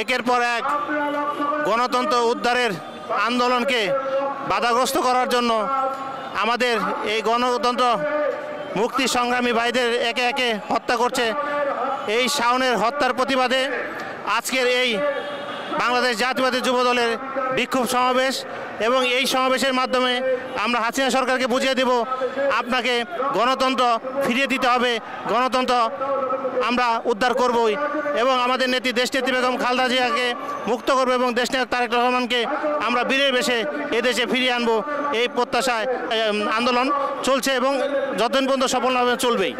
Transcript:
একের পর এক গণতন্ত্র উদ্ধারের আন্দোলনকে বাধাগ্রস্ত করার জন্য আমাদের এই গণতন্ত্র মুক্তি সংগ্রামী ভাইদের একে একে হত্যা করছে। এই শাওনের হত্যার প্রতিবাদে আজকের এই বাংলাদেশ জাতীয়বাদী যুব দলের বিক্ষোভ সমাবেশ এবং এই সমাবেশের মাধ্যমে আমরা হাসিনা সরকারকে বুঝিয়ে দেব, আপনাকে গণতন্ত্র ফিরিয়ে দিতে হবে। গণতন্ত্র আমরা উদ্ধার করবই এবং আমাদের নেত্রী দেশনেত্রী বেগম খালদা জিয়াকে মুক্ত করব এবং দেশনায়ক তারেক রহমানকে আমরা বীরের বেশে এদেশে ফিরিয়ে আনব। এই প্রত্যাশায় আন্দোলন চলছে এবং যতদিন পর্যন্ত সফল হবে, চলবেই।